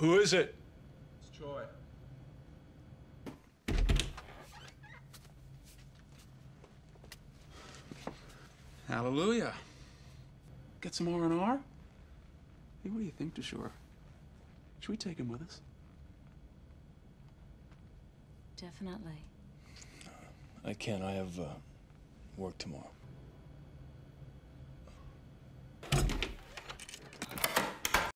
Who is it? It's Choi. Hallelujah. Get some R&R? Hey, what do you think, Dujour? Should we take him with us? Definitely. I can't. I have uh, work tomorrow.